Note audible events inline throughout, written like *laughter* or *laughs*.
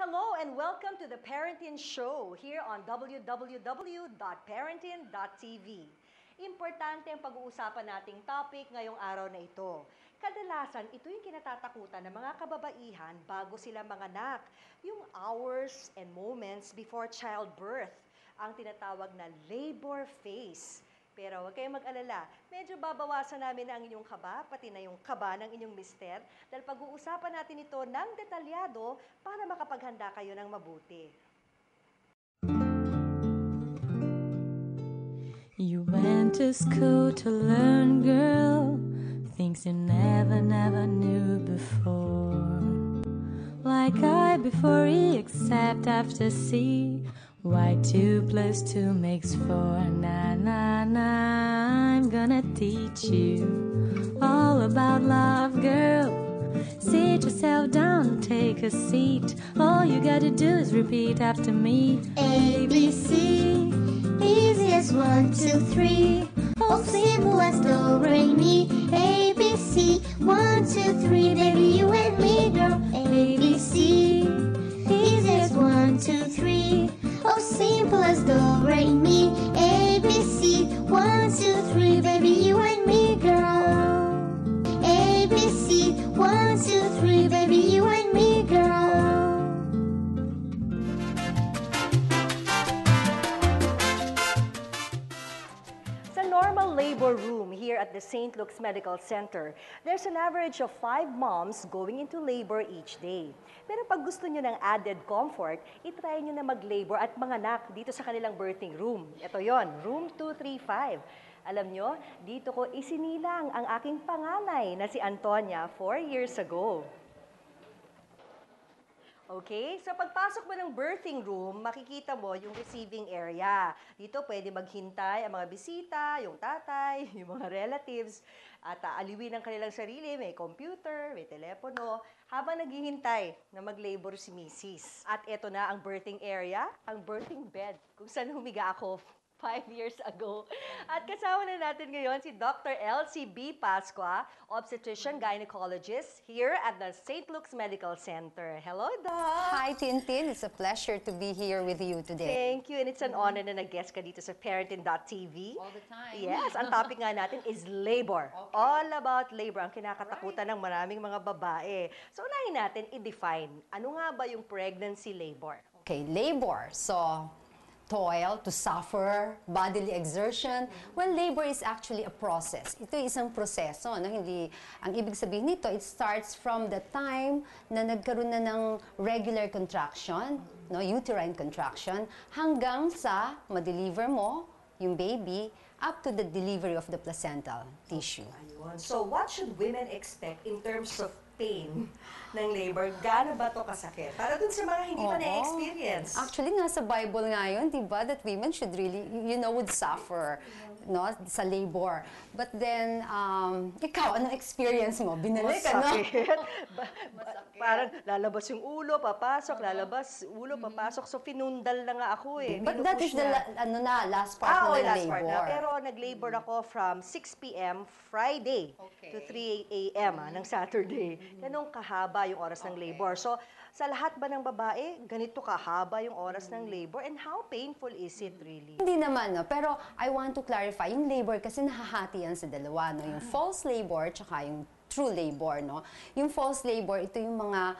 Hello and welcome to the Parenting Show here on www.parenting.tv. Importante ang pag-uusapan nating topic ngayong araw na ito. Kadalasan, ito yung kinatatakutan ng mga kababaihan bago sila manganak. Yung hours and moments before childbirth, ang tinatawag na labor phase. Pero huwag kayong mag-alala, medyo babawasan namin ang inyong kaba, pati na yung kaba ng inyong mister, dahil pag-uusapan natin ito ng detalyado para makapaghanda kayo ng mabuti. You went to school to learn, girl, things you never, never knew before. Like I before E, except after C. Why two plus two makes four? Na na na. I'm gonna teach you all about love, girl. Sit yourself down, take a seat. All you gotta do is repeat after me. A, B, C, easy as one, two, three. Oh, simple as do, re, mi. A, B, C, one, two, three. Baby, labor room here at the St. Luke's Medical Center, there's an average of five moms going into labor each day. Pero pag gusto nyo ng added comfort, itry nyo na mag-labor at manganak dito sa kanilang birthing room. Ito yon, room 235. Alam nyo, dito ko isinilang ang aking panganay na si Antonia 4 years ago. Okay? So pagpasok mo ng birthing room, makikita mo yung receiving area. Dito pwede maghintay ang mga bisita, yung tatay, *laughs* yung mga relatives, at aaliwin ang kanilang sarili. May computer, may telepono, habang naghihintay na mag-labor si Mrs. At eto na ang birthing area, ang birthing bed, kung saan humiga ako five years ago. At kasama na natin ngayon si Dr. Elsie B. Pasqua, obstetrician gynecologist here at the St. Luke's Medical Center. Hello, Doc! Hi, Tintin. It's a pleasure to be here with you today. Thank you. And it's an honor na nag-guest ka dito sa parenting.tv. All the time. Yes, ang topic nga natin is labor. All about labor, ang kinakatakutan ng maraming mga babae. So, unahin natin i-define, ano nga ba yung pregnancy labor? Okay, labor. So, toil, to suffer, bodily exertion. Well, labor is actually a process. Ito ay isang proseso. No? Hindi, ang ibig sabihin nito, it starts from the time na nagkaroon na ng regular contraction, no? uterine contraction, hanggang sa ma-deliver mo yung baby up to the delivery of the placental tissue. Ayun. So, what should women expect in terms of pain ng labor? Gaano ba to kasakit? Para dun sa mga hindi pa Oo. na-experience. Actually, nga sa Bible nga yun, di ba, that women should really, you know, would suffer no, sa labor. But then, um, ikaw, anong experience mo? Binalik, ano? Masakit. *laughs* Ba- ba- Parang lalabas yung ulo, papasok, lalabas, ulo, papasok. So, finundal na nga ako eh. But that is Pinupush the, na. la- ano na, last part Ah, na ng last labor. part na. Pero nag-labor ako from 6 p.m. Friday to 3 a.m. ah, ng Saturday. Ganun kahaba yung oras ng labor. So, sa lahat ba ng babae, ganito kahaba yung oras ng labor? And how painful is it really? Hindi naman, no? Pero I want to clarify, yung labor kasi nahahati yan sa dalawa, no? Yung false labor, tsaka yung true labor, no? Yung false labor, ito yung mga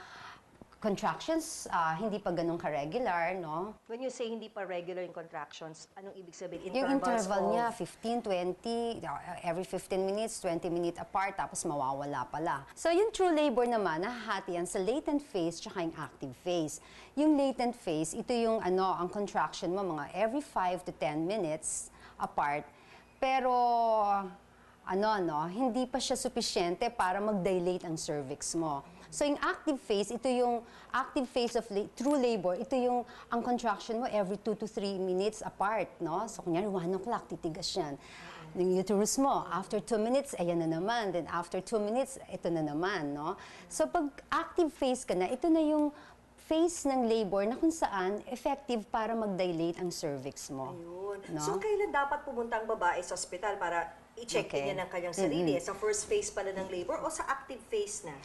contractions, ah, hindi pa ganun ka-regular, no? When you say hindi pa regular yung contractions, anong ibig sabihin? Yung Intervals interval of- niya, 15, 20, uh, every 15 minutes, 20 minute apart, tapos mawawala pala. So yung true labor naman, nahahati yan sa latent phase tsaka yung active phase. Yung latent phase, ito yung ano, ang contraction mo, mga every 5 to 10 minutes apart. Pero ano, no, hindi pa siya sufficiente para mag-dilate ang cervix mo. So, yung active phase, ito yung active phase of la- true labor, ito yung ang contraction mo every 2 to 3 minutes apart, no? So, kunyari, 1 o'clock, titigas yan. Yung uterus mo, after 2 minutes, ayan na naman. Then, after 2 minutes, ito na naman, no? So, pag active phase ka na, ito na yung phase ng labor na kung saan effective para mag-dilate ang cervix mo. Yun. No? So, kailan dapat pumunta ang babae sa ospital para i-check Okay. niya ng kanyang sarili? Sa first phase pala ng labor o sa active phase na?